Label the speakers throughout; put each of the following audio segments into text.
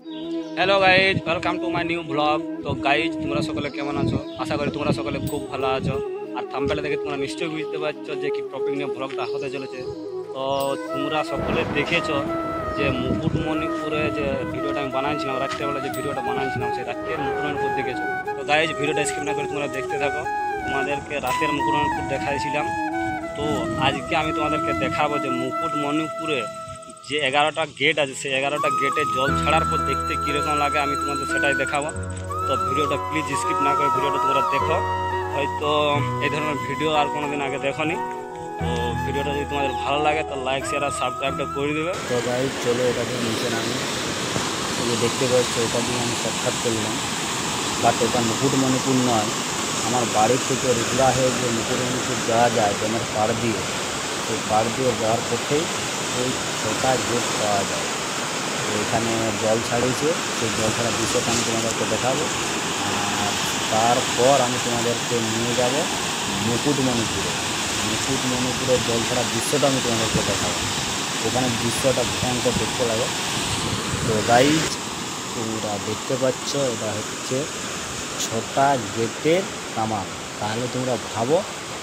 Speaker 1: Hello guys welcome to my new blog তো guys তোমরা সকলে কেমন আছো? আশা করি তোমরা সকলে খুব ভালো আছো। আর থাম্বেলে দেখে তোমরা নিশ্চয়ই বুঝতে পারছ যে কি টপিক নিয়ে ব্লগটা হতে চলেছে। তো, তোমরা সকলে দেখেছ যে মুকুটমণিপুরে যে ভিডিওটা আমি বানাইছিলাম, রাত্রেবেলা যে ভিডিওটা বানাইছিলাম, সেই রাত্রের মুকুটমণিপুর দেখেছ। তো গাইজ ভিডিওটা স্কিপ না করে তোমরা দেখতে থাকো। তোমাদেরকে রাতের মুকুটমণিপুর দেখাইছিলাম। তো, আজকে আমি তোমাদেরকে দেখাবো যে মুকুটমণিপুরে যে এগারোটা গেট আছে, সেই এগারোটা গেটে জল ছাড়ার পর দেখতে কীরকম লাগে আমি তোমাদের সেটাই দেখাবো। তো ভিডিওটা প্লিজ স্কিপ না করে ভিডিওটা তোমরা দেখো। হয়তো এই ধরনের ভিডিও আর কোনো দিন আগে দেখোনি। তো ভিডিওটা যদি তোমাদের ভালো লাগে তো লাইক শেয়ার আর সাবস্ক্রাইবটা করে দেবে।
Speaker 2: তো গাই চলো এটাকে নিচে নামি। তুমি দেখতে পাচ্ছ, এটা দিয়ে আমি সাক্ষাৎ করলাম। বাট এটা মুকুটমণিপুর নয়। আমার বাড়ির থেকে রিগলা হয়ে যে মুকুটমণিপুর যাওয়া যায় ড্যামের পাড় দিয়ে, সেই পাড় দিয়ে যাওয়ার পথেই ওই ছোটা গেট পাওয়া যায়। এখানে জল ছাড়িয়েছে, সেই জল ছাড়া দৃশ্যটা আমি তোমাদেরকে দেখাবো। আর তারপর আমি তোমাদেরকে নিয়ে যাব মুকুটমণিপুরে। মুকুটমণিপুরের জল ছাড়া দৃশ্যটা আমি তোমাদেরকে দেখাবো। ওখানে দৃশ্যটা ভয়ঙ্কর দেখতে লাগে। তো গাইজ তোমরা দেখতে পাচ্ছ, এটা হচ্ছে ছটা গেটের কামাল। তাহলে তোমরা ভাবো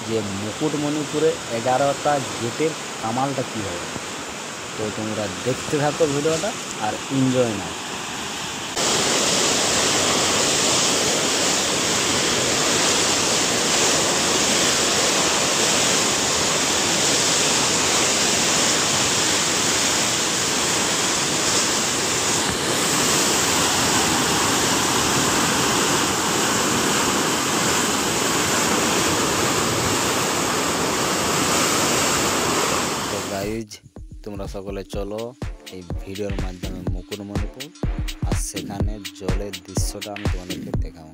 Speaker 2: যে মুকুটমণিপুরে এগারোটা গেটের কামালটা কী হবে। তো তোমরা দেখতে থাকো ভিডিওটা আর এনজয় নাও তো গাইজ তোমরা সকলে চলো এই ভিডিওর মাধ্যমে মুকুটমণিপুর আর সেখানে জলের দৃশ্যটা আমি তোমাদেরকে দেখাবো।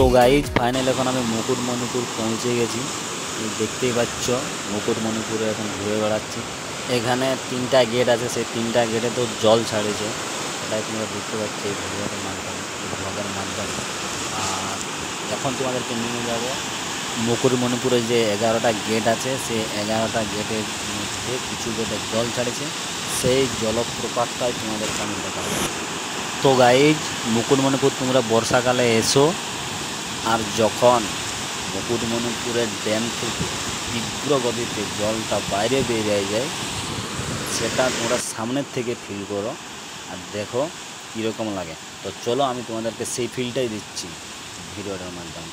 Speaker 2: তো গাইজ ফাইনাল এখন আমি মুকুটমণিপুর পৌঁছে গেছি। দেখতেই পাচ্ছ মুকুটমণিপুরে এখন ঘুরে বেড়াচ্ছি। এখানে তিনটা গেট আছে, সেই তিনটা গেটে তো জল ছাড়েছে। এটাই তোমরা দেখতে পাচ্ছ, এই ভিডিওর মাধ্যমে, এই ব্লগের মাধ্যমে। আর এখন তোমাদেরকে নিয়ে যাব মুকুটমণিপুরে যে এগারোটা গেট আছে, সেই এগারোটা গেটের মধ্যে কিছু গেটে জল ছাড়েছে। সেই জলপ্রপাতটাই তোমাদেরকে আমি দেখাবো। তো গাইজ মুকুটমণিপুর তোমরা বর্ষাকালে এসো। আর যখন মুকুটমণিপুরের ড্যাম থেকে তীব্র গতিতে জলটা বাইরে বেরিয়ে যায়, সেটা তোমরা সামনের থেকে ফিল করো আর দেখো কীরকম লাগে। তো চলো আমি তোমাদেরকে সেই ফিলটাই দিচ্ছি ভিডিওটার মাধ্যমে।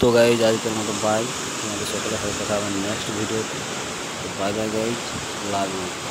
Speaker 2: तो गए आज कल मतलब बाय हमारे सोचा है नेक्स्ट वीडियो तो बाय बाय गाइज़ लव